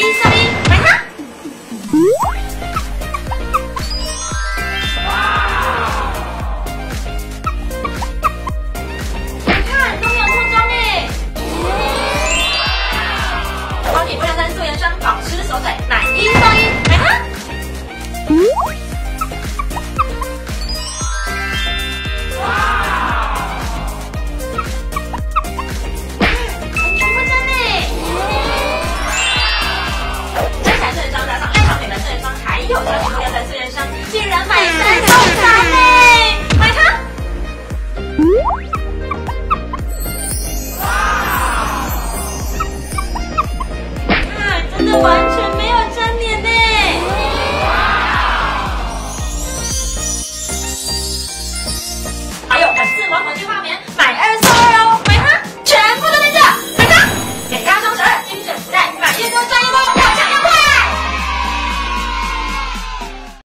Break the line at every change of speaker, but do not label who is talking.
inside.